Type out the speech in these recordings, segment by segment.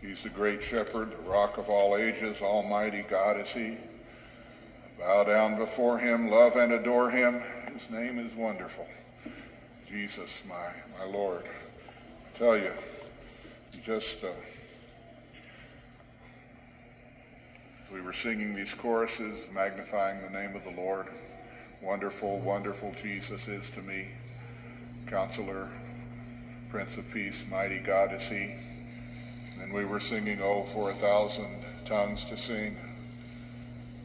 He's the great shepherd, the rock of all ages, almighty God is he. Bow down before him, love and adore him. His name is wonderful. Jesus, my, my Lord. I tell you, just uh, we were singing these choruses, magnifying the name of the Lord. Wonderful, wonderful Jesus is to me. Counselor, Prince of Peace, mighty God is he. And we were singing, Oh, for a thousand tongues to sing.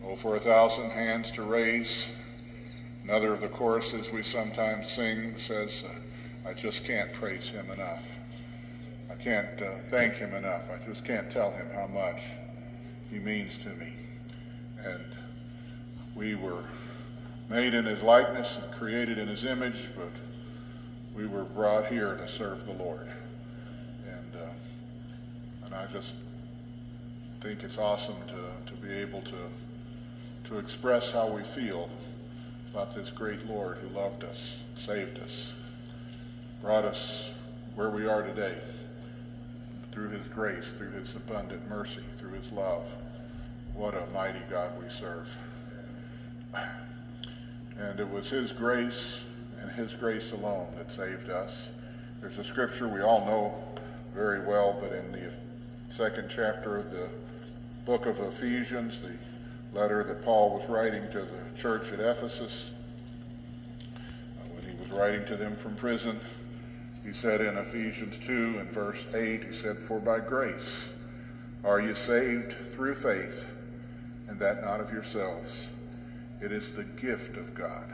Oh, for a thousand hands to raise. Another of the choruses we sometimes sing says, I just can't praise him enough. I can't uh, thank him enough. I just can't tell him how much he means to me. And we were made in his likeness and created in his image, but we were brought here to serve the Lord. And, I just think it's awesome to, to be able to, to express how we feel about this great Lord who loved us, saved us, brought us where we are today through his grace, through his abundant mercy, through his love. What a mighty God we serve. And it was his grace and his grace alone that saved us. There's a scripture we all know very well, but in the second chapter of the book of Ephesians, the letter that Paul was writing to the church at Ephesus, uh, when he was writing to them from prison, he said in Ephesians 2 and verse 8, he said, For by grace are you saved through faith, and that not of yourselves. It is the gift of God.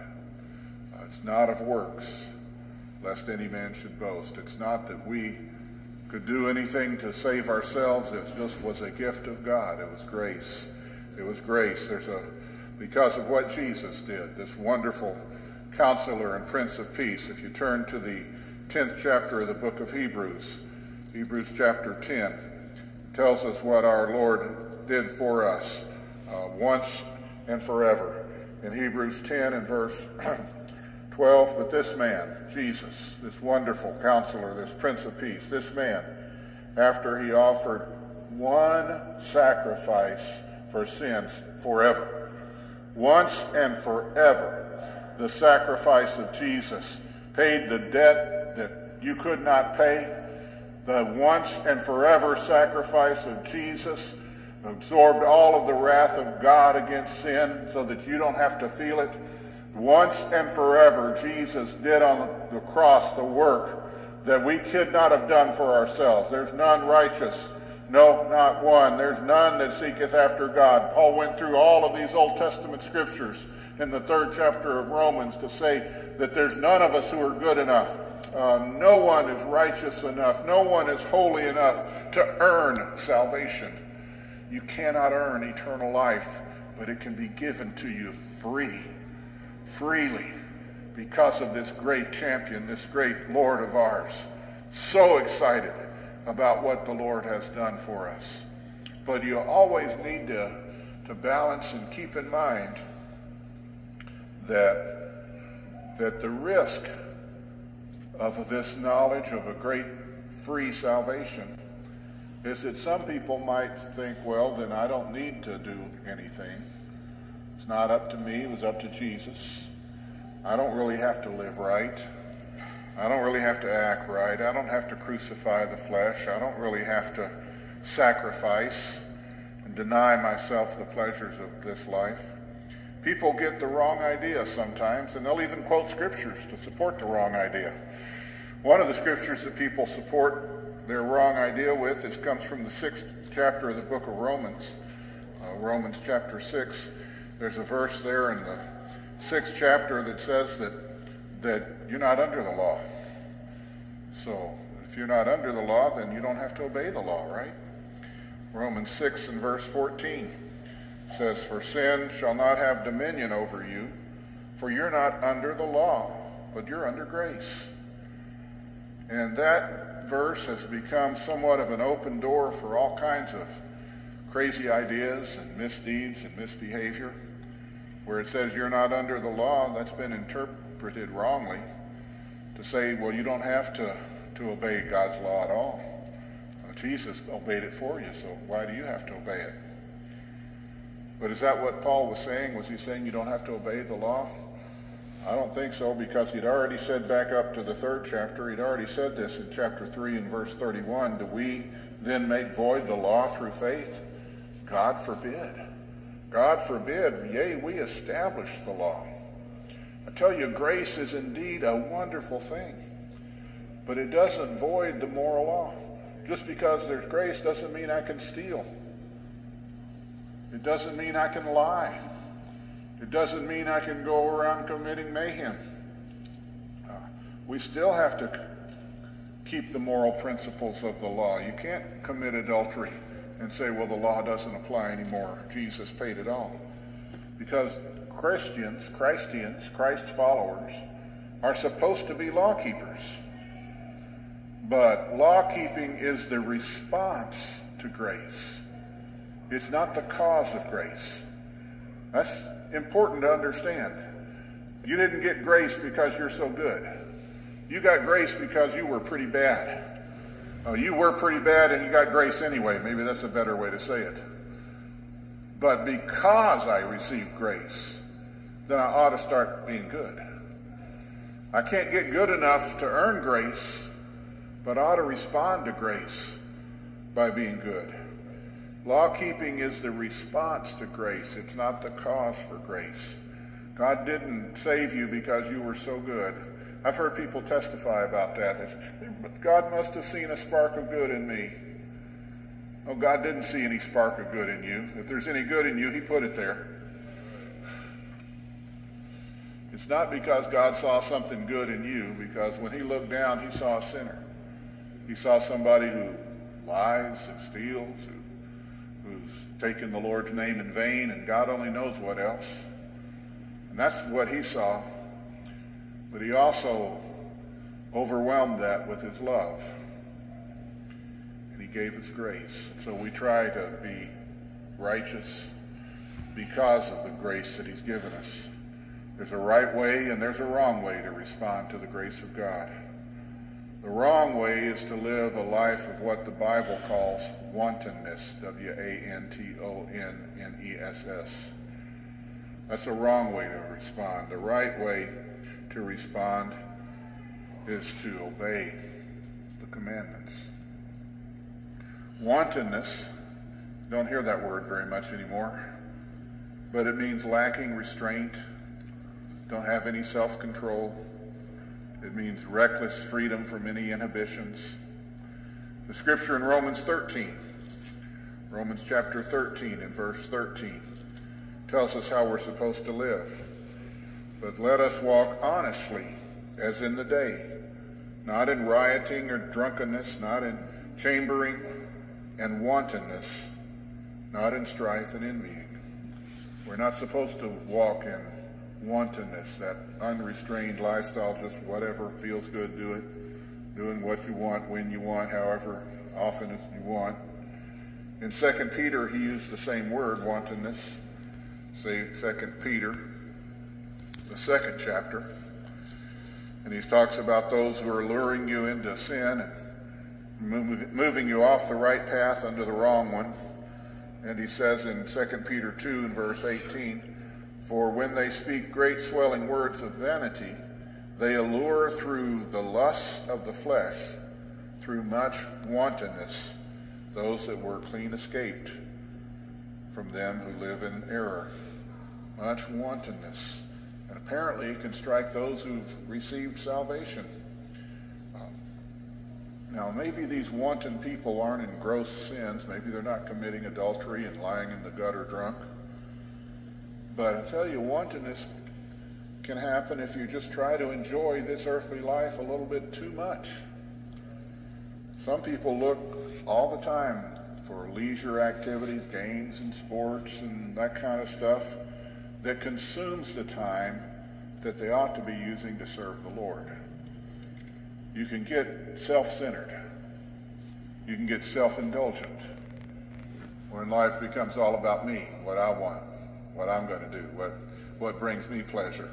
Uh, it's not of works, lest any man should boast. It's not that we could do anything to save ourselves. It just was a gift of God. It was grace. It was grace. There's a, because of what Jesus did, this wonderful counselor and Prince of Peace. If you turn to the 10th chapter of the book of Hebrews, Hebrews chapter 10, tells us what our Lord did for us uh, once and forever. In Hebrews 10 and verse 12, but this man, Jesus, this wonderful counselor, this Prince of Peace, this man, after he offered one sacrifice for sins forever, once and forever, the sacrifice of Jesus paid the debt that you could not pay. The once and forever sacrifice of Jesus absorbed all of the wrath of God against sin so that you don't have to feel it. Once and forever, Jesus did on the cross the work that we could not have done for ourselves. There's none righteous, no, not one. There's none that seeketh after God. Paul went through all of these Old Testament scriptures in the third chapter of Romans to say that there's none of us who are good enough. Uh, no one is righteous enough. No one is holy enough to earn salvation. You cannot earn eternal life, but it can be given to you free, freely, because of this great champion, this great Lord of ours. So excited about what the Lord has done for us. But you always need to, to balance and keep in mind that, that the risk of this knowledge of a great free salvation is that some people might think, well, then I don't need to do anything. It's not up to me, it was up to Jesus. I don't really have to live right. I don't really have to act right. I don't have to crucify the flesh. I don't really have to sacrifice and deny myself the pleasures of this life. People get the wrong idea sometimes, and they'll even quote scriptures to support the wrong idea. One of the scriptures that people support their wrong idea with is comes from the sixth chapter of the book of Romans, uh, Romans chapter six. There's a verse there in the sixth chapter that says that that you're not under the law. So if you're not under the law, then you don't have to obey the law, right? Romans 6 and verse 14 says, For sin shall not have dominion over you, for you're not under the law, but you're under grace. And that verse has become somewhat of an open door for all kinds of crazy ideas and misdeeds and misbehavior. Where it says you're not under the law, that's been interpreted wrongly to say, well, you don't have to, to obey God's law at all. Uh, Jesus obeyed it for you, so why do you have to obey it? But is that what Paul was saying? Was he saying you don't have to obey the law? I don't think so because he'd already said back up to the third chapter, he'd already said this in chapter 3 and verse 31 Do we then make void the law through faith? God forbid. God forbid. Yea, we establish the law. I tell you, grace is indeed a wonderful thing, but it doesn't void the moral law. Just because there's grace doesn't mean I can steal. It doesn't mean I can lie. It doesn't mean I can go around committing mayhem. Uh, we still have to keep the moral principles of the law. You can't commit adultery and say, well, the law doesn't apply anymore. Jesus paid it all. Because Christians, Christians, Christ followers, are supposed to be law keepers. But law keeping is the response to grace. It's not the cause of grace. That's important to understand. You didn't get grace because you're so good. You got grace because you were pretty bad. Oh, you were pretty bad and you got grace anyway. Maybe that's a better way to say it. But because I received grace, then I ought to start being good. I can't get good enough to earn grace, but I ought to respond to grace by being good. Law keeping is the response to grace, it's not the cause for grace. God didn't save you because you were so good. I've heard people testify about that. God must have seen a spark of good in me. Oh, God didn't see any spark of good in you. If there's any good in you, He put it there. It's not because God saw something good in you, because when He looked down, He saw a sinner. He saw somebody who lies, who steals, who who's taken the Lord's name in vain, and God only knows what else. And that's what he saw. But he also overwhelmed that with his love. And he gave us grace. So we try to be righteous because of the grace that he's given us. There's a right way and there's a wrong way to respond to the grace of God. The wrong way is to live a life of what the Bible calls wantonness, W A N T O N N E S S. That's a wrong way to respond. The right way to respond is to obey the commandments. Wantonness, don't hear that word very much anymore, but it means lacking restraint, don't have any self control it means reckless freedom from any inhibitions. The scripture in Romans 13, Romans chapter 13 and verse 13, tells us how we're supposed to live. But let us walk honestly, as in the day, not in rioting or drunkenness, not in chambering and wantonness, not in strife and envying. We're not supposed to walk in wantonness, that unrestrained lifestyle, just whatever feels good, do it, doing what you want, when you want, however often as you want. In 2 Peter, he used the same word, wantonness. Say 2 Peter, the second chapter. And he talks about those who are luring you into sin and moving you off the right path onto the wrong one. And he says in 2 Peter 2 and verse 18, for when they speak great swelling words of vanity, they allure through the lusts of the flesh, through much wantonness, those that were clean escaped from them who live in error. Much wantonness. Apparently it can strike those who've received salvation. Um, now, maybe these wanton people aren't in gross sins. Maybe they're not committing adultery and lying in the gutter drunk. But I tell you, wantonness can happen if you just try to enjoy this earthly life a little bit too much. Some people look all the time for leisure activities, games and sports and that kind of stuff that consumes the time that they ought to be using to serve the Lord. You can get self-centered. You can get self-indulgent when life becomes all about me, what I want, what I'm going to do, what, what brings me pleasure.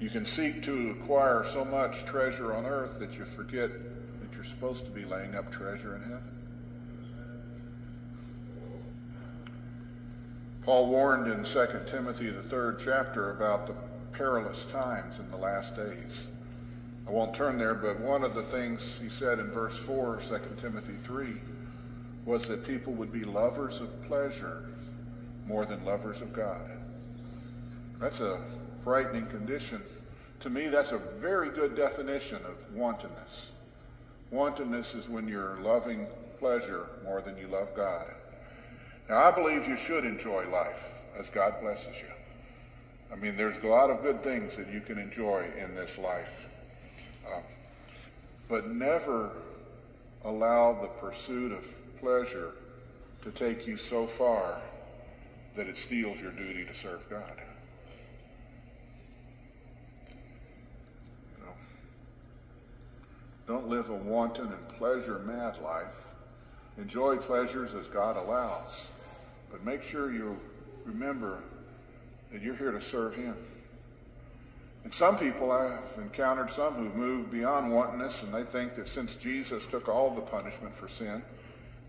You can seek to acquire so much treasure on earth that you forget that you're supposed to be laying up treasure in heaven. Paul warned in 2 Timothy, the third chapter, about the perilous times in the last days. I won't turn there, but one of the things he said in verse 4, of 2 Timothy 3, was that people would be lovers of pleasure more than lovers of God. That's a frightening condition. To me, that's a very good definition of wantonness. Wantonness is when you're loving pleasure more than you love God. Now, I believe you should enjoy life as God blesses you. I mean, there's a lot of good things that you can enjoy in this life. Uh, but never allow the pursuit of pleasure to take you so far that it steals your duty to serve God. Know, don't live a wanton and pleasure mad life. Enjoy pleasures as God allows, but make sure you remember that you're here to serve Him. And some people, I've encountered some who've moved beyond wantonness and they think that since Jesus took all the punishment for sin,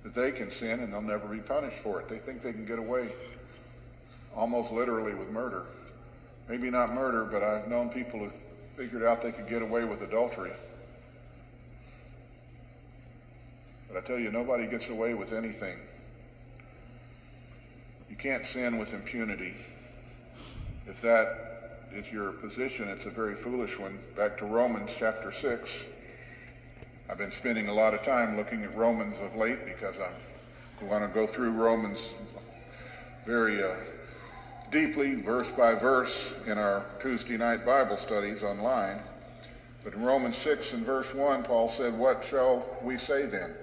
that they can sin and they'll never be punished for it. They think they can get away almost literally with murder. Maybe not murder, but I've known people who figured out they could get away with adultery. But I tell you, nobody gets away with anything. You can't sin with impunity. If that is your position, it's a very foolish one. Back to Romans chapter 6. I've been spending a lot of time looking at Romans of late because I want to go through Romans very uh, deeply, verse by verse, in our Tuesday night Bible studies online. But in Romans 6 and verse 1, Paul said, What shall we say then?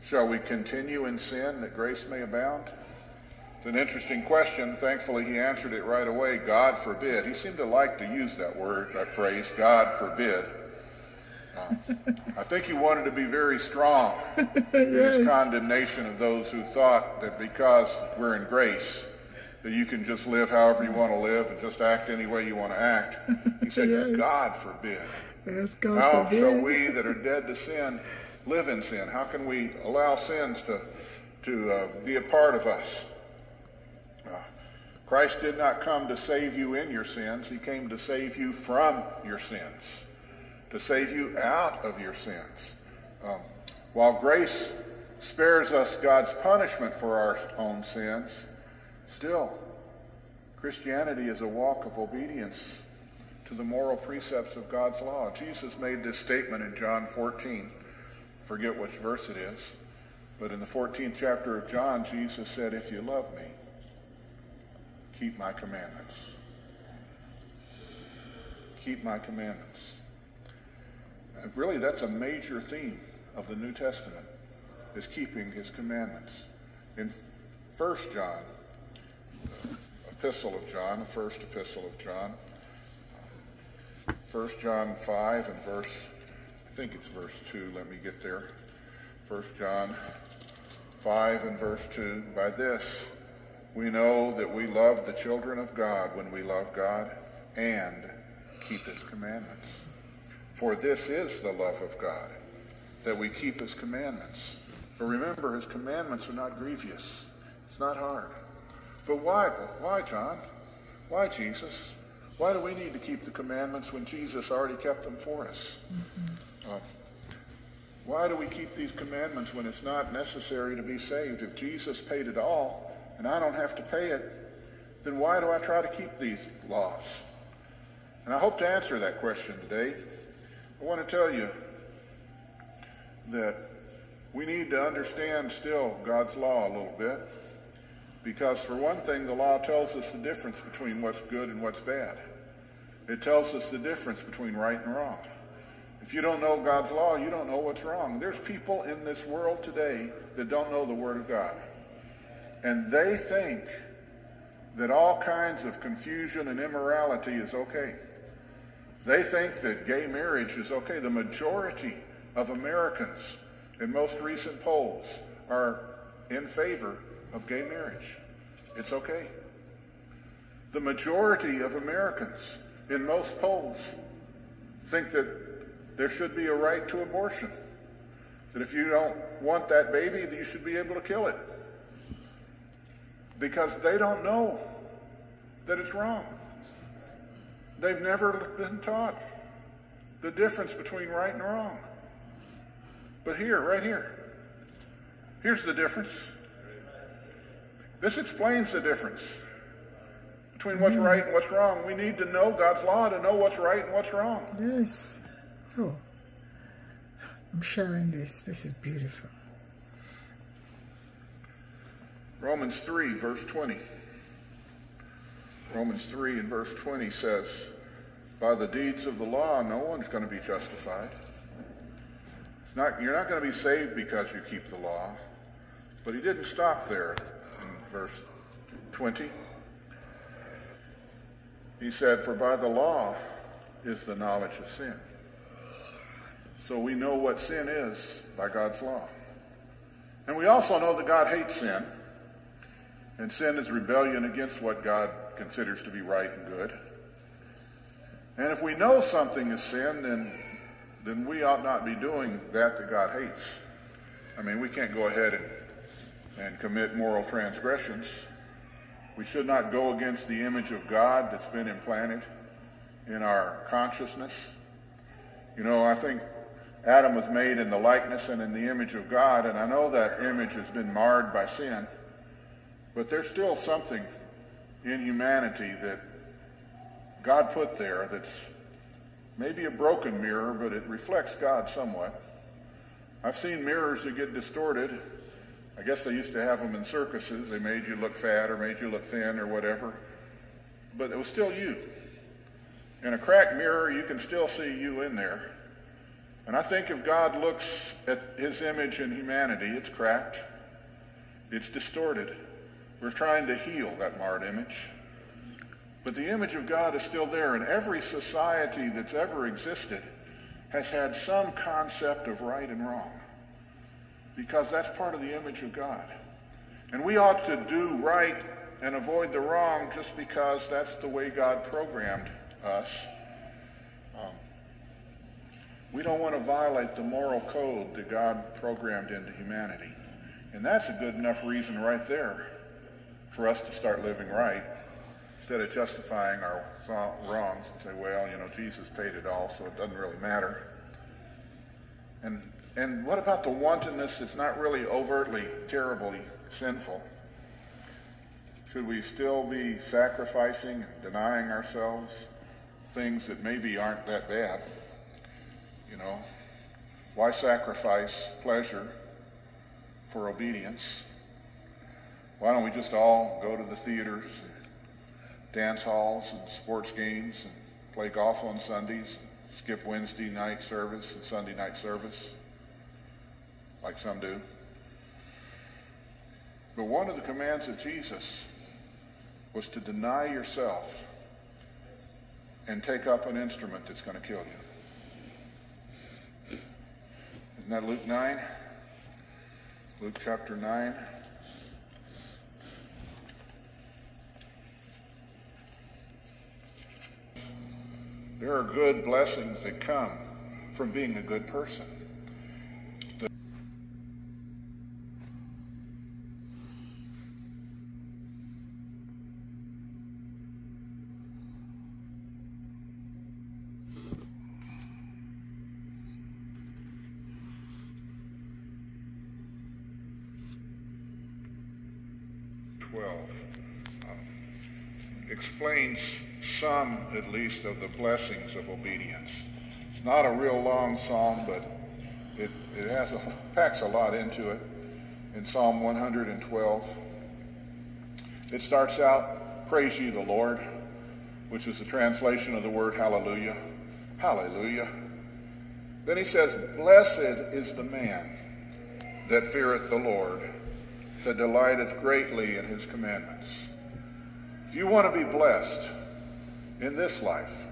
Shall we continue in sin that grace may abound? It's an interesting question. Thankfully, he answered it right away. God forbid. He seemed to like to use that word, that phrase, God forbid. Uh, I think he wanted to be very strong in his condemnation of those who thought that because we're in grace, that you can just live however you want to live and just act any way you want to act. He said, yes. God forbid. Yes, God How forbid. shall we that are dead to sin live in sin? How can we allow sins to, to uh, be a part of us? Christ did not come to save you in your sins. He came to save you from your sins, to save you out of your sins. Um, while grace spares us God's punishment for our own sins, still, Christianity is a walk of obedience to the moral precepts of God's law. Jesus made this statement in John 14 forget which verse it is. But in the 14th chapter of John, Jesus said, If you love me, keep my commandments. Keep my commandments. And really, that's a major theme of the New Testament, is keeping his commandments. In 1 John, uh, epistle of John, the first epistle of John, uh, 1 John 5 and verse I think it's verse 2. Let me get there. 1 John 5 and verse 2. By this we know that we love the children of God when we love God and keep his commandments. For this is the love of God, that we keep his commandments. But remember, his commandments are not grievous. It's not hard. But why? Why, John? Why, Jesus? Why do we need to keep the commandments when Jesus already kept them for us? Mm-hmm. Uh, why do we keep these commandments when it's not necessary to be saved? If Jesus paid it all and I don't have to pay it, then why do I try to keep these laws? And I hope to answer that question today. I want to tell you that we need to understand still God's law a little bit. Because for one thing, the law tells us the difference between what's good and what's bad. It tells us the difference between right and wrong. If you don't know God's law, you don't know what's wrong. There's people in this world today that don't know the Word of God. And they think that all kinds of confusion and immorality is okay. They think that gay marriage is okay. The majority of Americans in most recent polls are in favor of gay marriage. It's okay. The majority of Americans in most polls think that there should be a right to abortion. That if you don't want that baby, that you should be able to kill it. Because they don't know that it's wrong. They've never been taught the difference between right and wrong. But here, right here, here's the difference. This explains the difference between what's mm. right and what's wrong. We need to know God's law to know what's right and what's wrong. Yes. Oh, I'm sharing this. This is beautiful. Romans 3, verse 20. Romans 3 and verse 20 says, By the deeds of the law, no one's going to be justified. It's not, you're not going to be saved because you keep the law. But he didn't stop there in verse 20. He said, For by the law is the knowledge of sin. So we know what sin is by God's law. And we also know that God hates sin. And sin is rebellion against what God considers to be right and good. And if we know something is sin, then, then we ought not be doing that that God hates. I mean, we can't go ahead and, and commit moral transgressions. We should not go against the image of God that's been implanted in our consciousness. You know, I think Adam was made in the likeness and in the image of God, and I know that image has been marred by sin. But there's still something in humanity that God put there that's maybe a broken mirror, but it reflects God somewhat. I've seen mirrors that get distorted. I guess they used to have them in circuses. They made you look fat or made you look thin or whatever. But it was still you. In a cracked mirror, you can still see you in there. And I think if God looks at his image in humanity, it's cracked, it's distorted. We're trying to heal that marred image. But the image of God is still there, and every society that's ever existed has had some concept of right and wrong. Because that's part of the image of God. And we ought to do right and avoid the wrong just because that's the way God programmed us. Um, we don't want to violate the moral code that God programmed into humanity. And that's a good enough reason right there for us to start living right instead of justifying our wrongs and say, well, you know, Jesus paid it all, so it doesn't really matter. And, and what about the wantonness that's not really overtly, terribly sinful? Should we still be sacrificing and denying ourselves things that maybe aren't that bad? You know, why sacrifice pleasure for obedience? Why don't we just all go to the theaters, dance halls, and sports games, and play golf on Sundays, skip Wednesday night service and Sunday night service, like some do? But one of the commands of Jesus was to deny yourself and take up an instrument that's going to kill you. Isn't that Luke 9? Luke chapter 9. There are good blessings that come from being a good person. The Twelve um, explains some, at least, of the blessings of obedience. It's not a real long psalm, but it, it has a, packs a lot into it. In Psalm 112, it starts out, Praise ye the Lord, which is the translation of the word hallelujah. Hallelujah. Then he says, Blessed is the man that feareth the Lord, that delighteth greatly in his commandments. If you want to be blessed, in this life.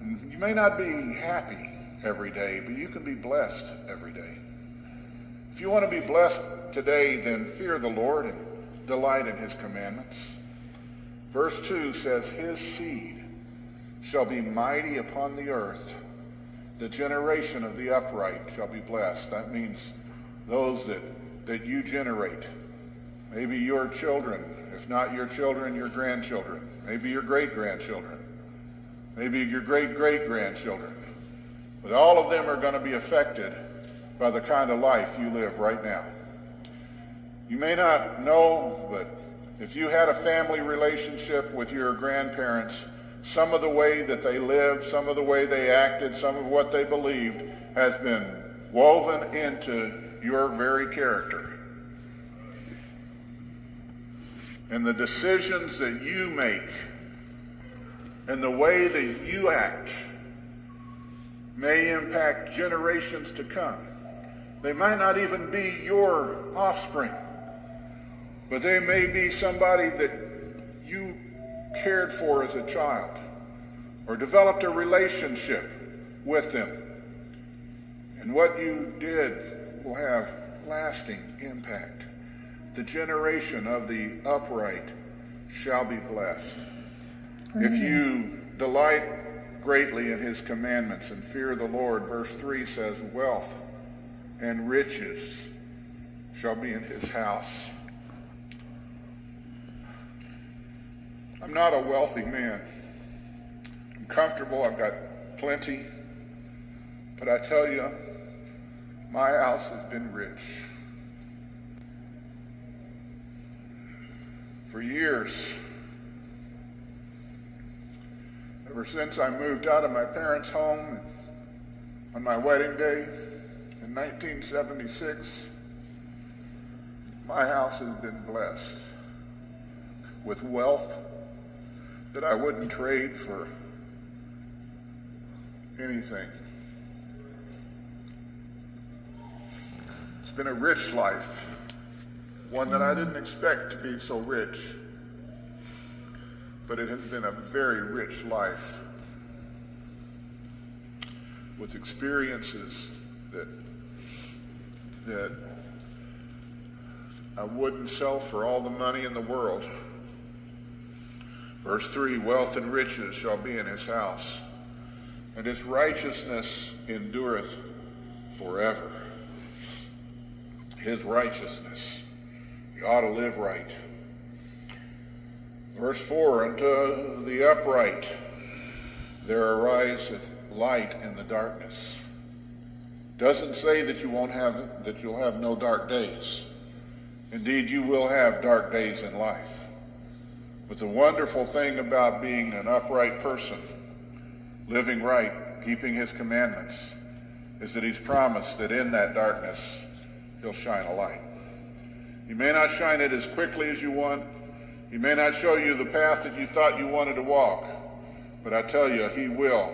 You may not be happy every day, but you can be blessed every day. If you want to be blessed today, then fear the Lord and delight in his commandments. Verse 2 says, His seed shall be mighty upon the earth, The generation of the upright shall be blessed. That means those that, that you generate. Maybe your children, if not your children, your grandchildren. Maybe your great grandchildren. Maybe your great great grandchildren. But all of them are going to be affected by the kind of life you live right now. You may not know, but if you had a family relationship with your grandparents, some of the way that they lived, some of the way they acted, some of what they believed has been woven into your very character. And the decisions that you make and the way that you act may impact generations to come. They might not even be your offspring, but they may be somebody that you cared for as a child or developed a relationship with them. And what you did will have lasting impact. The generation of the upright shall be blessed. If you delight greatly in his commandments and fear the Lord, verse 3 says, wealth and riches shall be in his house. I'm not a wealthy man. I'm comfortable. I've got plenty. But I tell you, my house has been rich. For years, ever since I moved out of my parents' home on my wedding day, in 1976, my house has been blessed with wealth that I wouldn't trade for anything. It's been a rich life, one that I didn't expect to be so rich, but it has been a very rich life with experiences that that I wouldn't sell for all the money in the world. Verse 3 Wealth and riches shall be in his house, and his righteousness endureth forever. His righteousness. You ought to live right. Verse 4 Unto the upright there ariseth light in the darkness doesn't say that you won't have that you'll have no dark days. Indeed, you will have dark days in life. But the wonderful thing about being an upright person, living right, keeping his commandments, is that he's promised that in that darkness he'll shine a light. He may not shine it as quickly as you want. He may not show you the path that you thought you wanted to walk. But I tell you, he will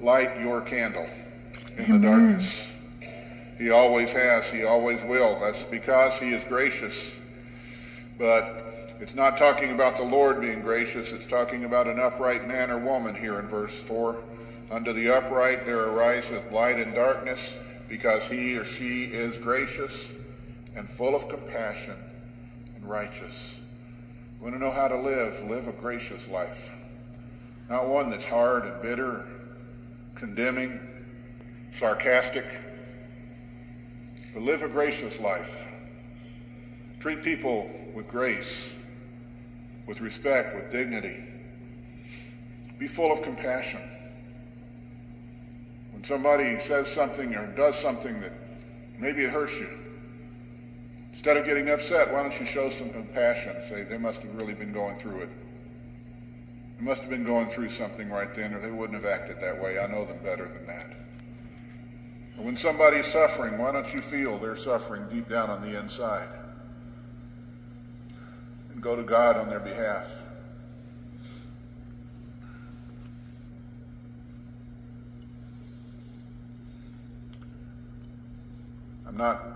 light your candle in Amen. the darkness. He always has. He always will. That's because he is gracious. But it's not talking about the Lord being gracious. It's talking about an upright man or woman here in verse 4. Unto the upright there ariseth light and darkness, because he or she is gracious and full of compassion and righteous. You want to know how to live? Live a gracious life. Not one that's hard and bitter, condemning, sarcastic but live a gracious life. Treat people with grace, with respect, with dignity. Be full of compassion. When somebody says something or does something that maybe it hurts you, instead of getting upset, why don't you show some compassion? Say, they must have really been going through it. They must have been going through something right then, or they wouldn't have acted that way. I know them better than that. When somebody's suffering, why don't you feel their suffering deep down on the inside? And go to God on their behalf. I'm not,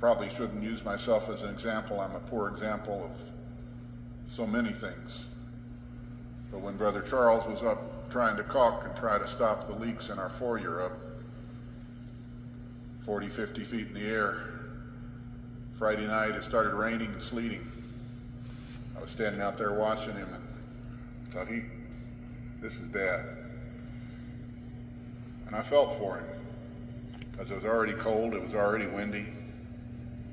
probably shouldn't use myself as an example. I'm a poor example of so many things. But when Brother Charles was up trying to caulk and try to stop the leaks in our foyer up 40, 50 feet in the air. Friday night, it started raining and sleeting. I was standing out there watching him and thought, he, this is bad. And I felt for him because it was already cold, it was already windy,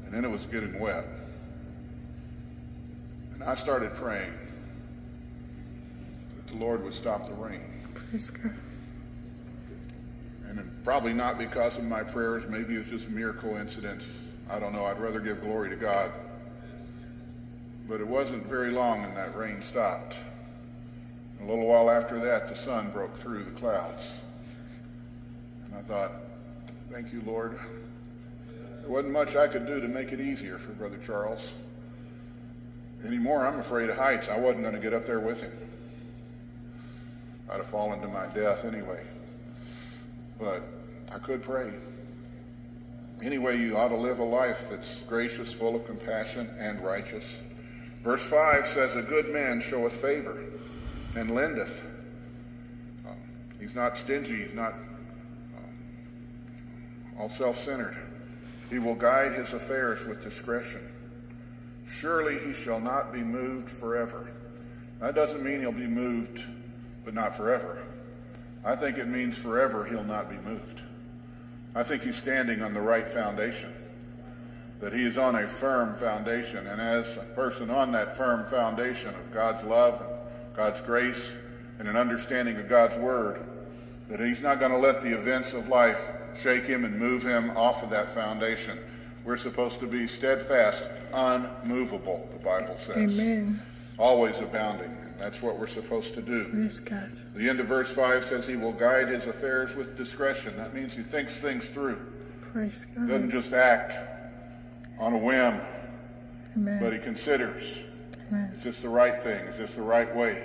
and then it was getting wet. And I started praying that the Lord would stop the rain. Praise God. And probably not because of my prayers, maybe it was just mere coincidence. I don't know. I'd rather give glory to God. But it wasn't very long and that rain stopped. A little while after that, the sun broke through the clouds. And I thought, thank you, Lord. There wasn't much I could do to make it easier for Brother Charles. Anymore, I'm afraid of heights. I wasn't going to get up there with him. I'd have fallen to my death anyway. But I could pray. Anyway, you ought to live a life that's gracious, full of compassion, and righteous. Verse 5 says, A good man showeth favor and lendeth. Um, he's not stingy, he's not um, all self centered. He will guide his affairs with discretion. Surely he shall not be moved forever. That doesn't mean he'll be moved, but not forever. I think it means forever he'll not be moved. I think he's standing on the right foundation, that he is on a firm foundation. And as a person on that firm foundation of God's love and God's grace and an understanding of God's word, that he's not going to let the events of life shake him and move him off of that foundation. We're supposed to be steadfast, unmovable, the Bible says. Amen. Always abounding. That's what we're supposed to do. Praise God. The end of verse 5 says he will guide his affairs with discretion. That means he thinks things through. Praise God. Doesn't just act on a whim, but he considers. Amen. Is this the right thing? Is this the right way?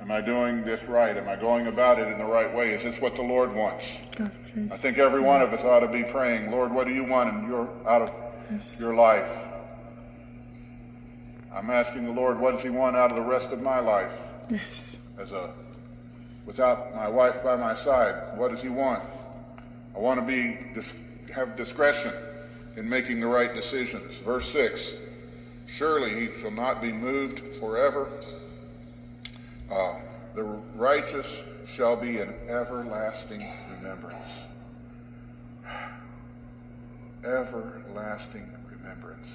Am I doing this right? Am I going about it in the right way? Is this what the Lord wants? God. I think every one of us ought to be praying, Lord, what do you want in your out of your life? I'm asking the Lord, what does he want out of the rest of my life? Yes. as a without my wife by my side. What does he want? I want to be have discretion in making the right decisions. Verse six: Surely he shall not be moved forever. Uh, the righteous shall be an everlasting remembrance. Everlasting remembrance.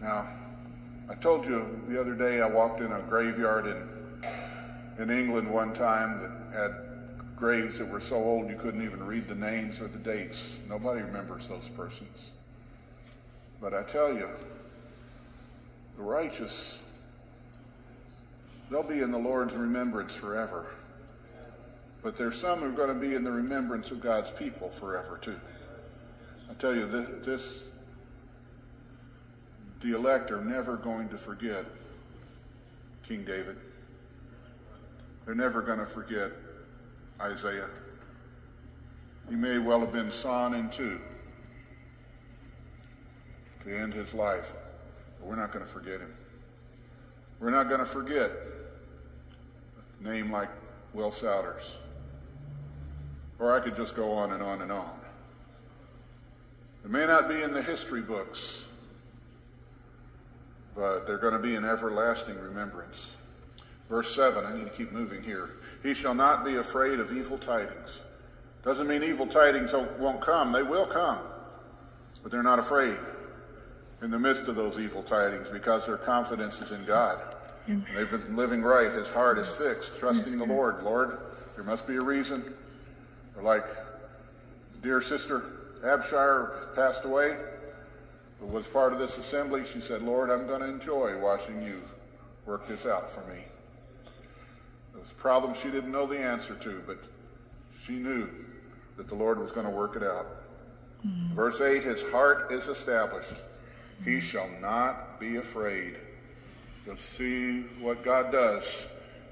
Now, I told you the other day I walked in a graveyard in in England one time that had graves that were so old you couldn't even read the names or the dates. Nobody remembers those persons. But I tell you, the righteous, they'll be in the Lord's remembrance forever. But there's some who are going to be in the remembrance of God's people forever too. I tell you, this, this the elect are never going to forget King David. They're never going to forget Isaiah. He may well have been sawn in two to end his life, but we're not going to forget him. We're not going to forget a name like Will Souders. Or I could just go on and on and on. It may not be in the history books, but they're going to be an everlasting remembrance. Verse 7, I need to keep moving here. He shall not be afraid of evil tidings. Doesn't mean evil tidings won't come. They will come. But they're not afraid in the midst of those evil tidings because their confidence is in God. And they've been living right. His heart is fixed, trusting the Lord. Lord, there must be a reason. Or like dear sister Abshire passed away, who was part of this assembly, she said, Lord, I'm going to enjoy watching you work this out for me. It was a problem she didn't know the answer to, but she knew that the Lord was going to work it out. Mm. Verse 8 His heart is established. He mm. shall not be afraid. You'll see what God does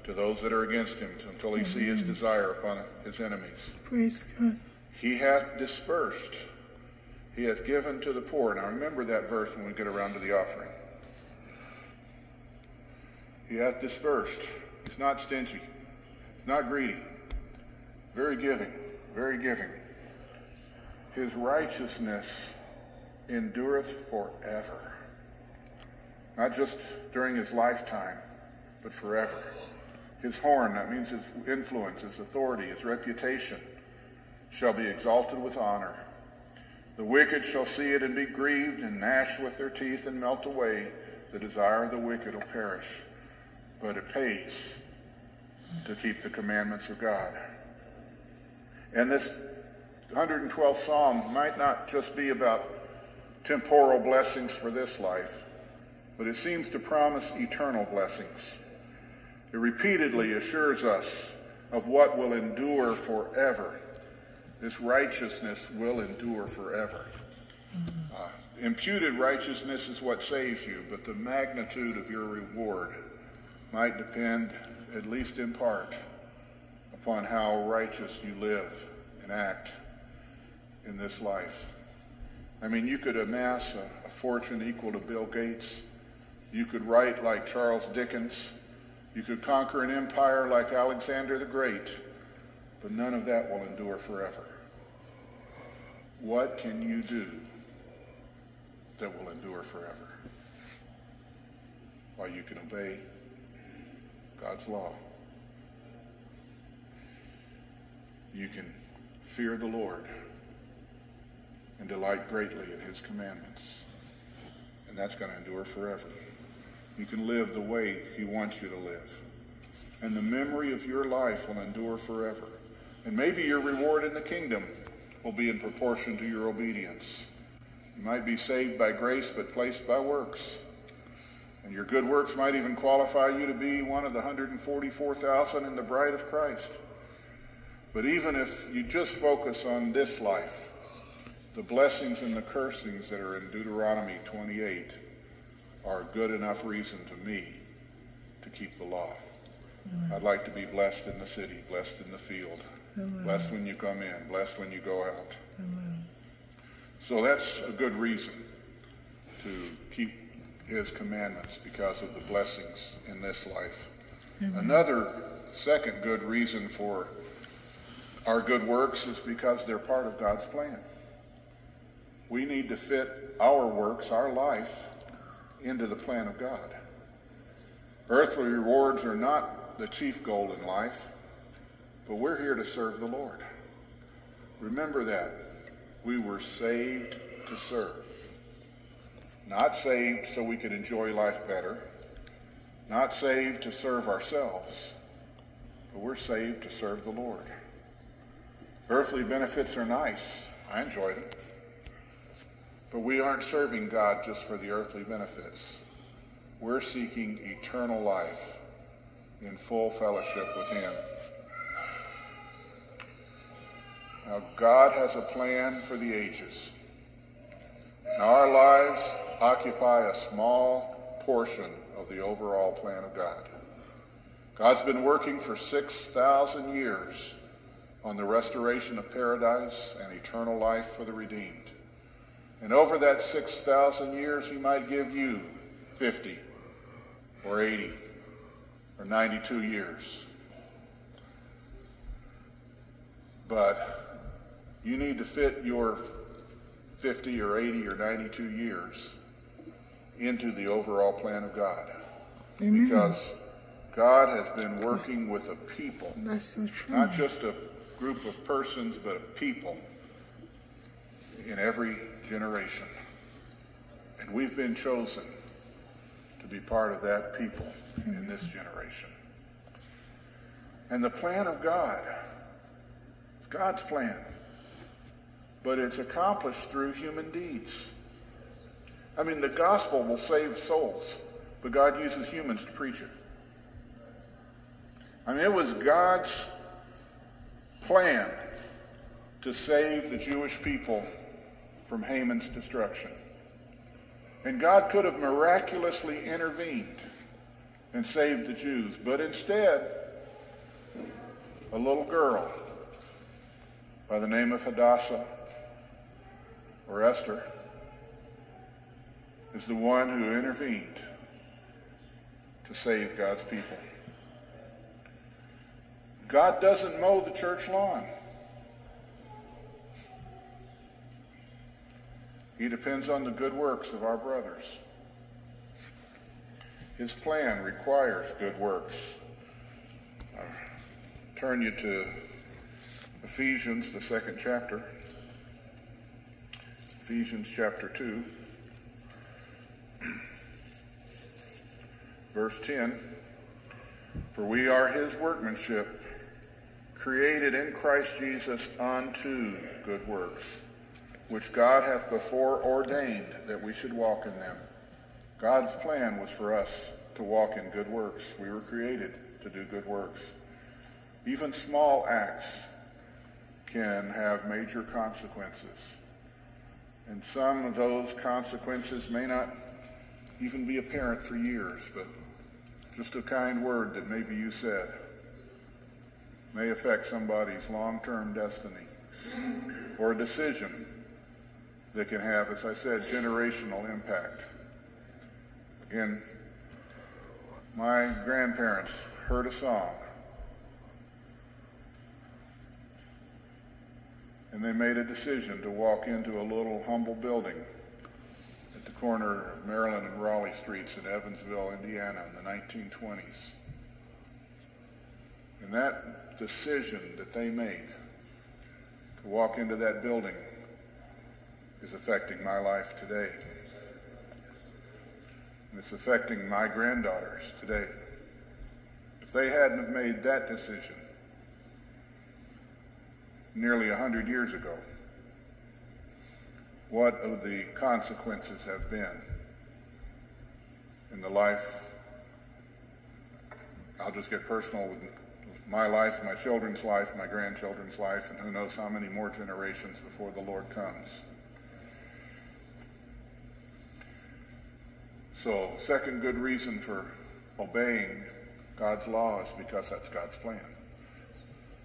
to those that are against him until he see his desire upon his enemies. Praise God. He hath dispersed. He hath given to the poor. Now remember that verse when we get around to the offering. He hath dispersed. He's not stingy. He's not greedy. Very giving. Very giving. His righteousness endureth forever. Not just during his lifetime, but forever. His horn, that means his influence, his authority, his reputation, shall be exalted with honor. The wicked shall see it and be grieved, and gnash with their teeth and melt away. The desire of the wicked will perish. But it pays to keep the commandments of God. And this 112th Psalm might not just be about temporal blessings for this life, but it seems to promise eternal blessings. It repeatedly assures us of what will endure forever. This righteousness will endure forever. Uh, imputed righteousness is what saves you, but the magnitude of your reward might depend, at least in part, upon how righteous you live and act in this life. I mean, you could amass a, a fortune equal to Bill Gates. You could write like Charles Dickens. You could conquer an empire like Alexander the Great, but none of that will endure forever. What can you do that will endure forever? While you can obey God's law. You can fear the Lord and delight greatly in his commandments. And that's going to endure forever. You can live the way he wants you to live. And the memory of your life will endure forever. And maybe your reward in the kingdom will be in proportion to your obedience. You might be saved by grace, but placed by works. And your good works might even qualify you to be one of the 144,000 in the bride of Christ. But even if you just focus on this life, the blessings and the cursings that are in Deuteronomy 28 are a good enough reason to me to keep the law. Amen. I'd like to be blessed in the city, blessed in the field, Amen. blessed when you come in, blessed when you go out. Amen. So that's a good reason to keep his commandments because of the blessings in this life. Another second good reason for our good works is because they're part of God's plan. We need to fit our works, our life, into the plan of God. Earthly rewards are not the chief goal in life, but we're here to serve the Lord. Remember that. We were saved to serve. Not saved so we could enjoy life better. Not saved to serve ourselves, but we're saved to serve the Lord. Earthly benefits are nice. I enjoy them. But we aren't serving God just for the earthly benefits. We're seeking eternal life in full fellowship with Him. Now, God has a plan for the ages. Now, our lives occupy a small portion of the overall plan of God. God's been working for 6,000 years on the restoration of paradise and eternal life for the redeemed. And over that 6,000 years, he might give you 50 or 80 or 92 years. But you need to fit your 50 or 80 or 92 years into the overall plan of God. Amen. Because God has been working with a people. That's so true. Not just a group of persons, but a people in every generation. And we've been chosen to be part of that people in this generation. And the plan of God is God's plan, but it's accomplished through human deeds. I mean, the gospel will save souls, but God uses humans to preach it. I mean, it was God's plan to save the Jewish people from Haman's destruction. And God could have miraculously intervened and saved the Jews, but instead, a little girl by the name of Hadassah or Esther is the one who intervened to save God's people. God doesn't mow the church lawn. He depends on the good works of our brothers. His plan requires good works. i turn you to Ephesians, the second chapter. Ephesians chapter 2, verse 10. For we are his workmanship, created in Christ Jesus unto good works, which God hath before ordained that we should walk in them. God's plan was for us to walk in good works. We were created to do good works. Even small acts can have major consequences. And some of those consequences may not even be apparent for years, but just a kind word that maybe you said may affect somebody's long-term destiny or a decision that can have, as I said, generational impact. Again, my grandparents heard a song and they made a decision to walk into a little humble building at the corner of Maryland and Raleigh Streets in Evansville, Indiana in the 1920s. And that decision that they made to walk into that building is affecting my life today. And it's affecting my granddaughters today. If they hadn't made that decision, nearly a hundred years ago, what of the consequences have been in the life. I'll just get personal with my life, my children's life, my grandchildren's life, and who knows how many more generations before the Lord comes. So, second good reason for obeying God's law is because that's God's plan.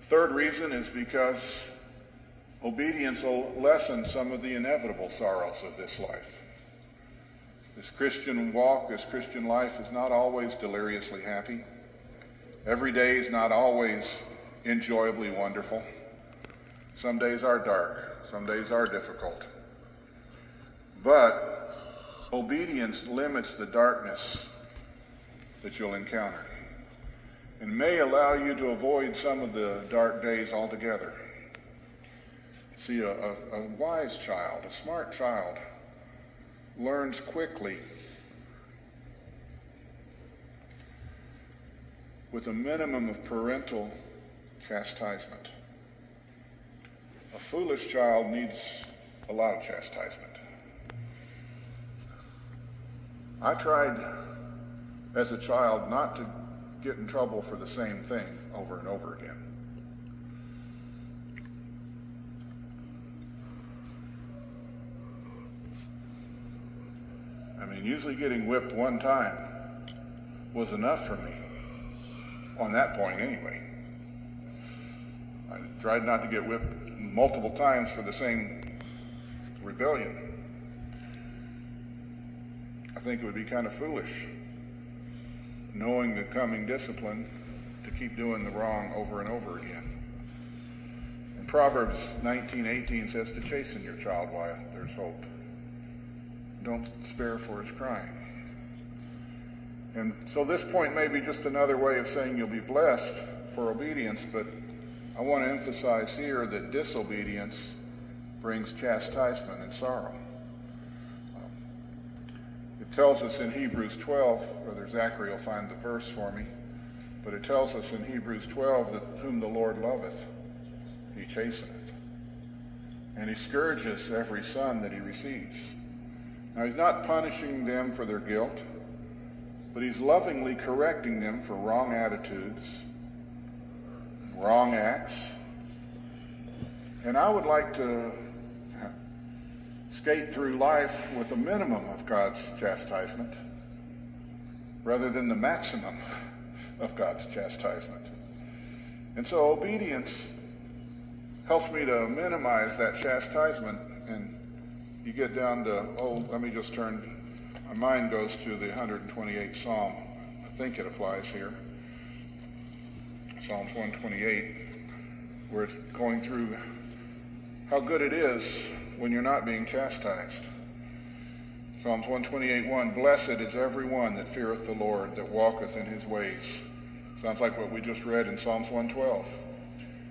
Third reason is because obedience will lessen some of the inevitable sorrows of this life. This Christian walk, this Christian life is not always deliriously happy. Every day is not always enjoyably wonderful. Some days are dark, some days are difficult. But obedience limits the darkness that you'll encounter and may allow you to avoid some of the dark days altogether. See, a, a, a wise child, a smart child, learns quickly with a minimum of parental chastisement. A foolish child needs a lot of chastisement. I tried as a child not to get in trouble for the same thing over and over again. I mean, usually getting whipped one time was enough for me, on that point anyway. I tried not to get whipped multiple times for the same rebellion. Think it would be kind of foolish knowing the coming discipline to keep doing the wrong over and over again. And Proverbs 19:18 says to chasten your child while there's hope. Don't spare for his crying. And so this point may be just another way of saying you'll be blessed for obedience, but I want to emphasize here that disobedience brings chastisement and sorrow tells us in Hebrews 12, Brother Zachary will find the verse for me, but it tells us in Hebrews 12 that whom the Lord loveth, he chasteneth. And he scourges every son that he receives. Now he's not punishing them for their guilt, but he's lovingly correcting them for wrong attitudes, wrong acts. And I would like to skate through life with a minimum of God's chastisement rather than the maximum of God's chastisement. And so obedience helps me to minimize that chastisement and you get down to, oh, let me just turn, my mind goes to the 128th Psalm. I think it applies here. Psalms 128, where it's going through how good it is when you're not being chastised. Psalms 128.1, Blessed is every one that feareth the Lord, that walketh in his ways. Sounds like what we just read in Psalms 112.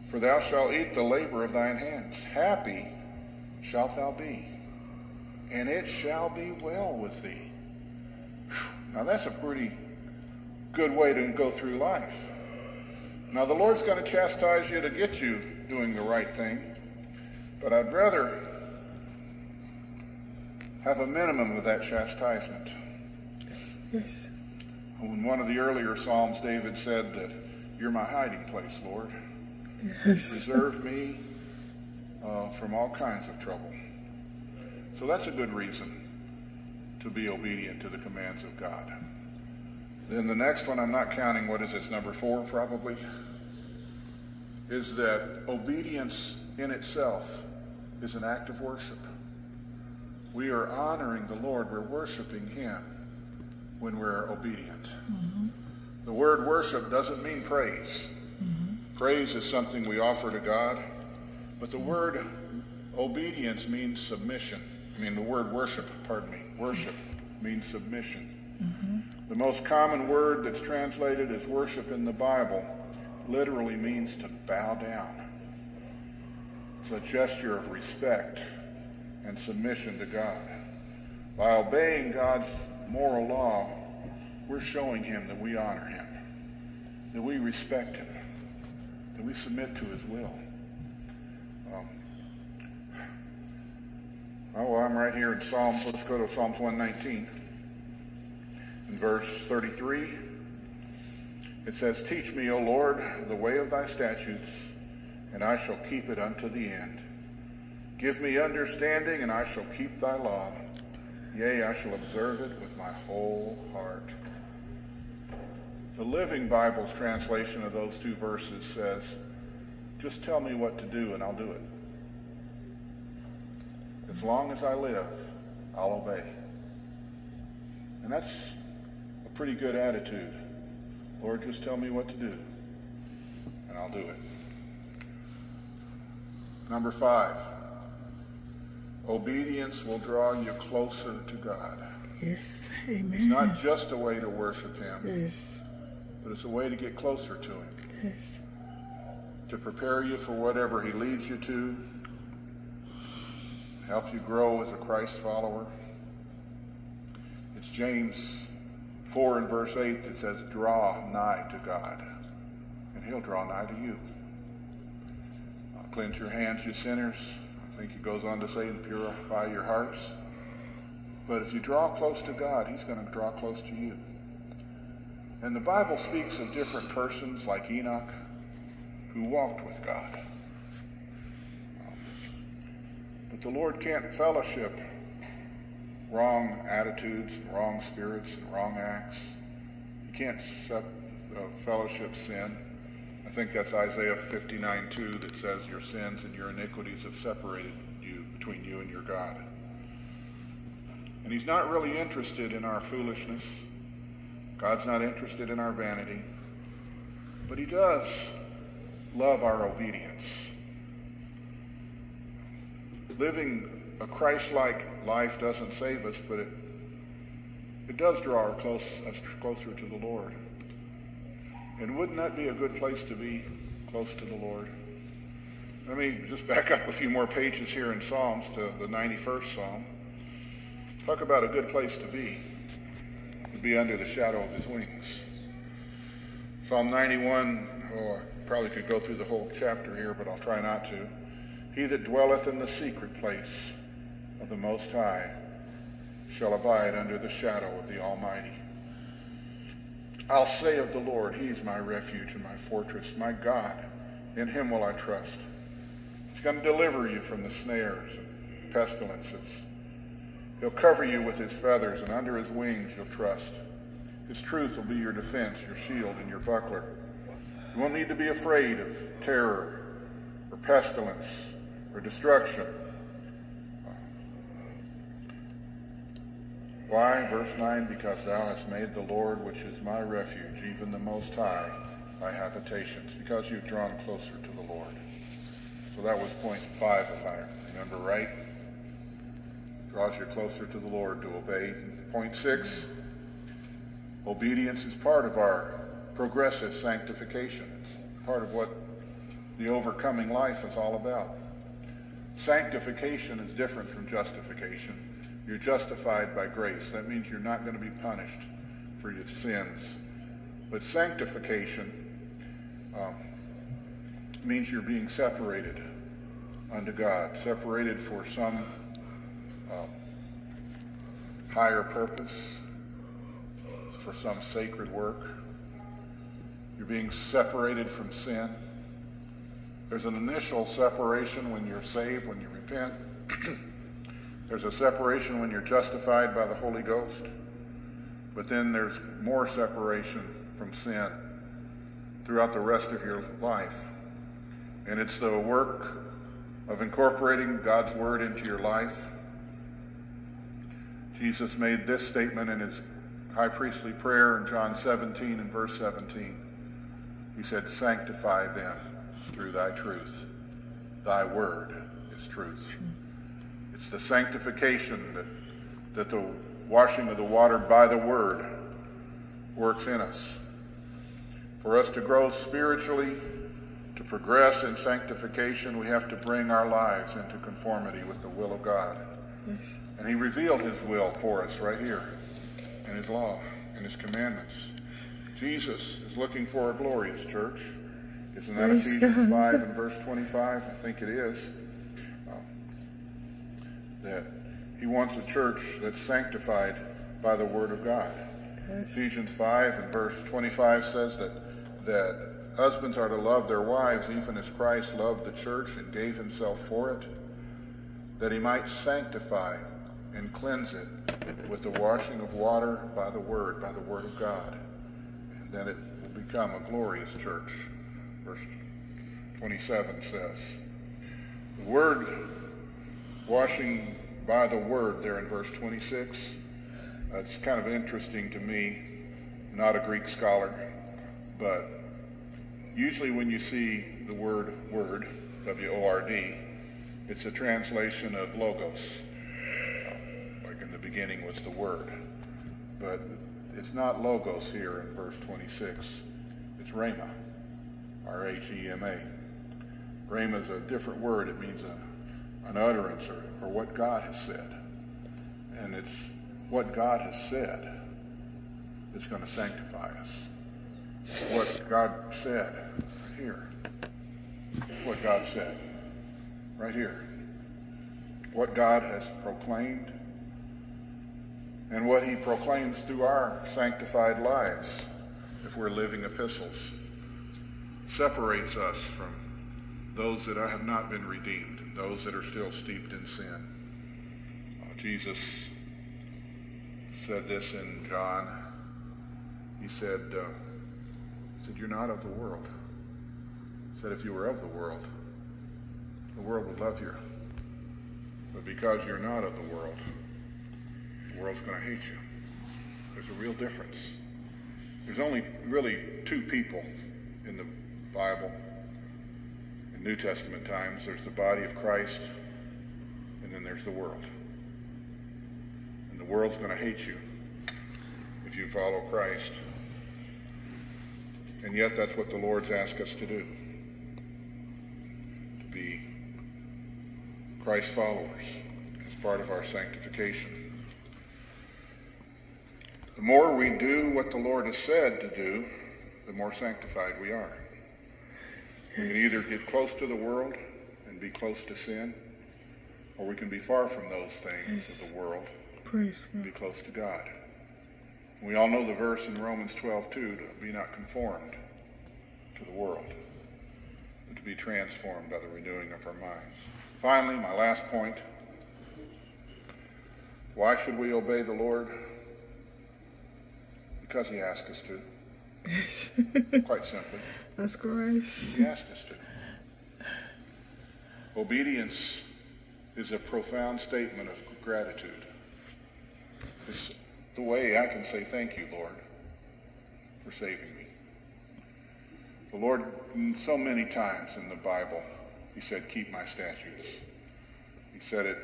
For thou shalt eat the labor of thine hands. Happy shalt thou be, and it shall be well with thee. Now that's a pretty good way to go through life. Now the Lord's going to chastise you to get you doing the right thing, but I'd rather have a minimum of that chastisement. Yes. In one of the earlier Psalms, David said that you're my hiding place, Lord. Yes. Preserve me uh, from all kinds of trouble. So that's a good reason to be obedient to the commands of God. Then the next one, I'm not counting, what is this, number four probably, is that obedience in itself is an act of worship. We are honoring the Lord, we're worshiping Him when we're obedient. Mm-hmm. The word worship doesn't mean praise. Mm-hmm. Praise is something we offer to God, but the word obedience means submission. I mean, the word worship, pardon me, worship means submission. Mm-hmm. The most common word that's translated as worship in the Bible literally means to bow down. It's a gesture of respect and submission to God. By obeying God's moral law, we're showing him that we honor him, that we respect him, that we submit to his will. Um, well, I'm right here in Psalms. Let's go to Psalms 119. In verse 33, it says, Teach me, O Lord, the way of thy statutes, and I shall keep it unto the end. Give me understanding, and I shall keep thy law. Yea, I shall observe it with my whole heart. The Living Bible's translation of those two verses says, Just tell me what to do, and I'll do it. As long as I live, I'll obey. And that's a pretty good attitude. Lord, just tell me what to do, and I'll do it. Number five. Obedience will draw you closer to God. Yes, amen. It's not just a way to worship Him. Yes. But it's a way to get closer to Him. Yes. To prepare you for whatever He leads you to. Help you grow as a Christ follower. It's James 4 and verse 8 that says, Draw nigh to God, and He'll draw nigh to you. cleanse your hands, you sinners. I think he goes on to say, and purify your hearts. But if you draw close to God, he's going to draw close to you. And the Bible speaks of different persons like Enoch who walked with God. But the Lord can't fellowship wrong attitudes wrong spirits and wrong acts. He can't uh, fellowship sin think that's Isaiah 59 2 that says, Your sins and your iniquities have separated you between you and your God. And he's not really interested in our foolishness. God's not interested in our vanity. But he does love our obedience. Living a Christ-like life doesn't save us, but it, it does draw us close, us closer to the Lord. And wouldn't that be a good place to be close to the Lord? Let me just back up a few more pages here in Psalms to the 91st Psalm. Talk about a good place to be. To be under the shadow of his wings. Psalm 91, oh, I probably could go through the whole chapter here, but I'll try not to. He that dwelleth in the secret place of the Most High shall abide under the shadow of the Almighty. I'll say of the Lord, He's my refuge and my fortress, my God. In Him will I trust. He's going to deliver you from the snares and pestilences. He'll cover you with His feathers, and under His wings you'll trust. His truth will be your defense, your shield, and your buckler. You won't need to be afraid of terror or pestilence or destruction Why? Verse 9, because thou hast made the Lord, which is my refuge, even the Most High, thy habitation. because you've drawn closer to the Lord. So that was point five, if I remember right. Draws you closer to the Lord to obey. Point six, obedience is part of our progressive sanctification. It's part of what the overcoming life is all about. Sanctification is different from justification. You're justified by grace. That means you're not going to be punished for your sins. But sanctification um, means you're being separated unto God, separated for some um, higher purpose, for some sacred work. You're being separated from sin. There's an initial separation when you're saved, when you repent. there's a separation when you're justified by the Holy Ghost. But then there's more separation from sin throughout the rest of your life. And it's the work of incorporating God's Word into your life. Jesus made this statement in his high priestly prayer in John 17 and verse 17. He said, Sanctify them through thy truth. Thy word is truth. It's the sanctification that, that the washing of the water by the word works in us. For us to grow spiritually, to progress in sanctification, we have to bring our lives into conformity with the will of God. Yes. And he revealed his will for us right here in his law and his commandments. Jesus is looking for a glorious church. Isn't that Praise Ephesians God. 5 and verse 25? I think it is. That he wants a church that's sanctified by the word of God. Yes. Ephesians 5 and verse 25 says that, that husbands are to love their wives even as Christ loved the church and gave himself for it, that he might sanctify and cleanse it with the washing of water by the word, by the word of God. And then it will become a glorious church verse 27 says. The word washing by the word there in verse 26, that's kind of interesting to me. Not a Greek scholar, but usually when you see the word word, W-O-R-D, it's a translation of logos. Like in the beginning was the word. But it's not logos here in verse 26. It's rhema. R-H-E-M-A. Rhema is a different word. It means a, an utterance or, or what God has said. And it's what God has said that's going to sanctify us. What God said here. What God said right here. What God has proclaimed and what he proclaims through our sanctified lives if we're living epistles separates us from those that have not been redeemed, those that are still steeped in sin. Uh, Jesus said this in John. He said, uh, he said, you're not of the world. He said, if you were of the world, the world would love you. But because you're not of the world, the world's going to hate you. There's a real difference. There's only really two people in the Bible. New Testament times, there's the body of Christ, and then there's the world. And the world's going to hate you if you follow Christ. And yet that's what the Lord's asked us to do. To be Christ followers as part of our sanctification. The more we do what the Lord has said to do, the more sanctified we are. We can either get close to the world and be close to sin, or we can be far from those things yes. of the world Praise and be close to God. We all know the verse in Romans 12, 2, to be not conformed to the world, but to be transformed by the renewing of our minds. Finally, my last point. Why should we obey the Lord? Because he asked us to. Yes. Quite simply. That's grace. He asked us to. Obedience is a profound statement of gratitude. It's the way I can say thank you, Lord, for saving me. The Lord, so many times in the Bible, he said, keep my statutes. He said it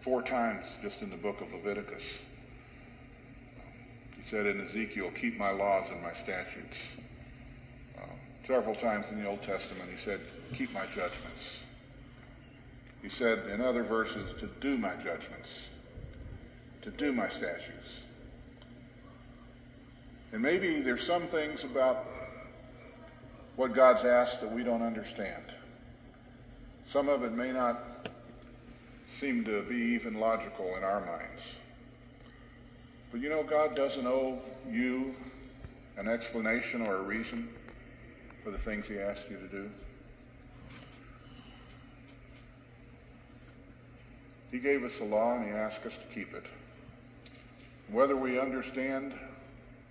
four times just in the book of Leviticus. He said in Ezekiel, keep my laws and my statutes. Several times in the Old Testament, he said, keep my judgments. He said in other verses, to do my judgments, to do my statutes. And maybe there's some things about what God's asked that we don't understand. Some of it may not seem to be even logical in our minds. But you know, God doesn't owe you an explanation or a reason for the things he asked you to do. He gave us a law and he asked us to keep it. Whether we understand,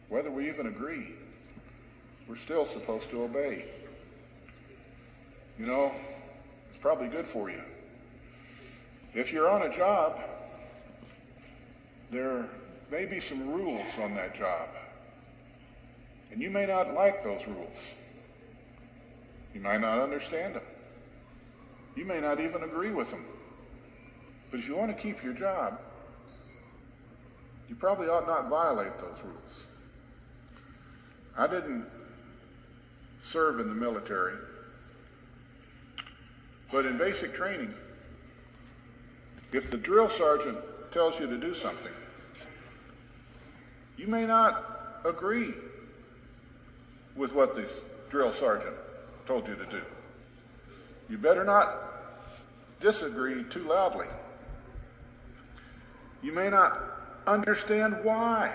whether we even agree, we're still supposed to obey. You know, it's probably good for you. If you're on a job, there may be some rules on that job. And you may not like those rules. You might not understand them. You may not even agree with them. But if you want to keep your job, you probably ought not violate those rules. I didn't serve in the military, but in basic training, if the drill sergeant tells you to do something, you may not agree with what the drill sergeant told you to do. You better not disagree too loudly. You may not understand why.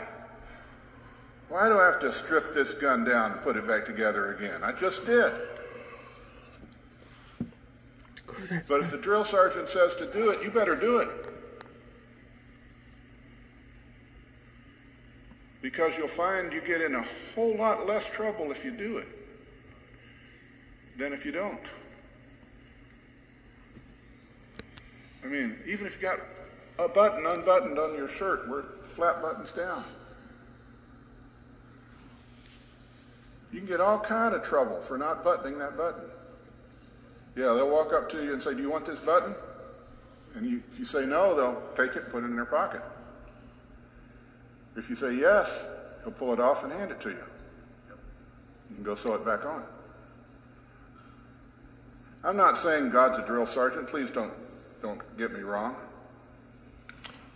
Why do I have to strip this gun down and put it back together again? I just did. Oh, but if the drill sergeant says to do it, you better do it. Because you'll find you get in a whole lot less trouble if you do it than if you don't. I mean, even if you got a button unbuttoned on your shirt where flat buttons down. You can get all kind of trouble for not buttoning that button. Yeah, they'll walk up to you and say, do you want this button? And you, if you say no, they'll take it and put it in their pocket. If you say yes, they'll pull it off and hand it to you. You can go sew it back on. I'm not saying God's a drill sergeant. Please don't, don't get me wrong.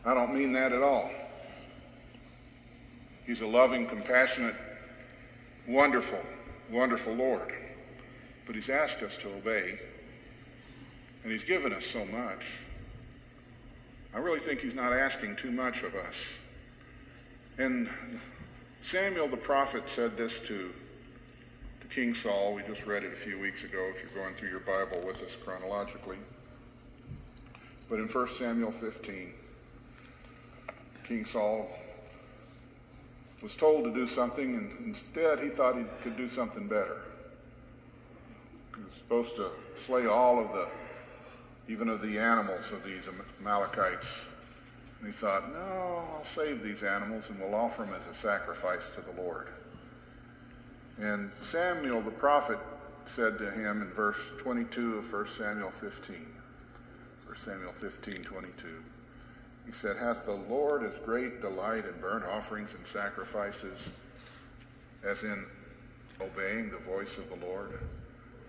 I don't mean that at all. He's a loving, compassionate, wonderful, wonderful Lord. But he's asked us to obey, and he's given us so much. I really think he's not asking too much of us. And Samuel the prophet said this to, King Saul. We just read it a few weeks ago if you're going through your Bible with us chronologically. But in 1 Samuel 15, King Saul was told to do something, and instead he thought he could do something better. He was supposed to slay all of the, even of the animals of these Amalekites. And he thought, no, I'll save these animals and we'll offer them as a sacrifice to the Lord. And Samuel the prophet said to him in verse 22 of 1 Samuel 15, 1 Samuel 15, 22, he said, Hath the Lord as great delight in burnt offerings and sacrifices as in obeying the voice of the Lord?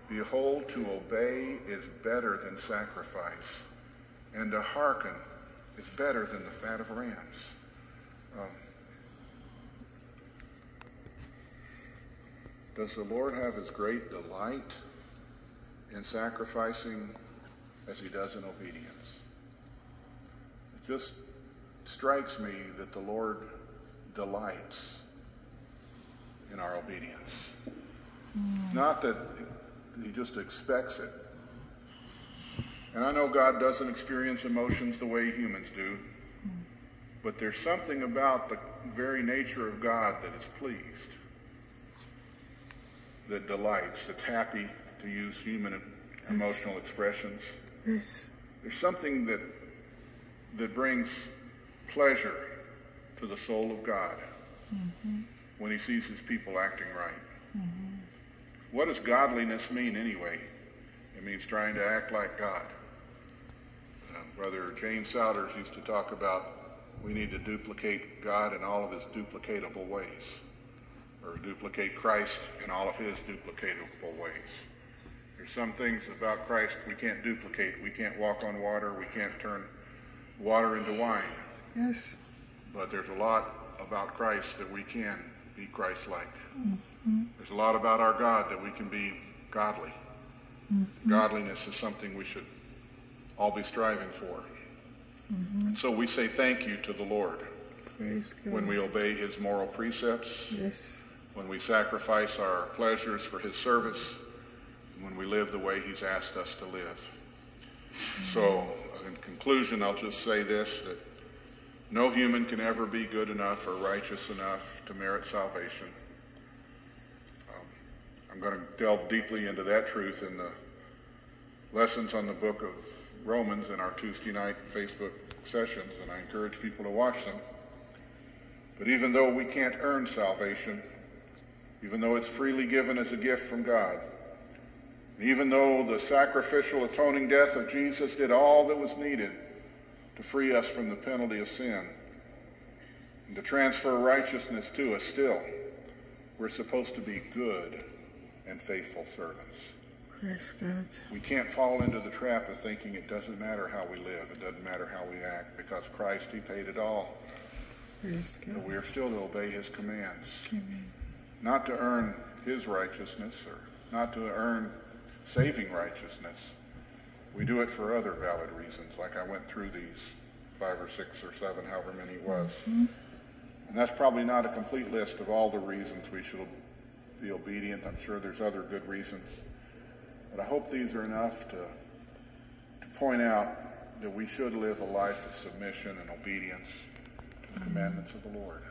Behold, to obey is better than sacrifice, and to hearken is better than the fat of rams. Um, does the Lord have as great delight in sacrificing as he does in obedience? It just strikes me that the Lord delights in our obedience. Mm. Not that he just expects it. And I know God doesn't experience emotions the way humans do, mm. but there's something about the very nature of God that is pleased, that delights, that's happy to use human emotional expressions. Yes. There's something that that brings pleasure to the soul of God mm-hmm. when he sees his people acting right. Mm-hmm. What does godliness mean anyway? It means trying to act like God. Uh, Brother James Souders used to talk about we need to duplicate God in all of his duplicatable ways, or duplicate Christ in all of his duplicatable ways. There's some things about Christ we can't duplicate. We can't walk on water. We can't turn water into wine. Yes. But there's a lot about Christ that we can be Christ-like. Mm-hmm. There's a lot about our God that we can be godly. Mm-hmm. Godliness is something we should all be striving for. Mm-hmm. And so we say thank you to the Lord Praise God. when we obey his moral precepts, yes. When we sacrifice our pleasures for his service, when we live the way he's asked us to live. So, in conclusion, I'll just say this that no human can ever be good enough or righteous enough to merit salvation. Um, I'm going to delve deeply into that truth in the lessons on the book of Romans in our Tuesday night Facebook sessions, and I encourage people to watch them. But even though we can't earn salvation, even though it's freely given as a gift from God, even though the sacrificial atoning death of Jesus did all that was needed to free us from the penalty of sin and to transfer righteousness to us still, we're supposed to be good and faithful servants. Praise God. We can't fall into the trap of thinking it doesn't matter how we live, it doesn't matter how we act, because Christ, He paid it all. But God. we are still to obey His commands. Amen. Not to earn His righteousness or not to earn saving righteousness. We do it for other valid reasons, like I went through these five or six or seven, however many it was. Mm-hmm. And that's probably not a complete list of all the reasons we should be obedient. I'm sure there's other good reasons. But I hope these are enough to, to point out that we should live a life of submission and obedience to the mm-hmm. commandments of the Lord.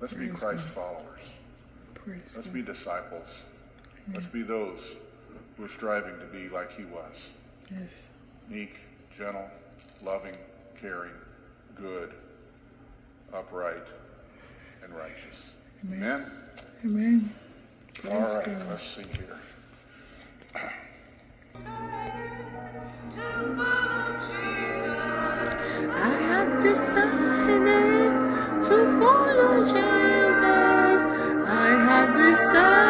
Let's be Praise Christ followers. Praise Let's God. be disciples. Let's be those who are striving to be like he was. Yes. Meek, gentle, loving, caring, good, upright, and righteous. Amen? Amen. All Praise right, God. let's see here. I have decided to follow Jesus. Have decided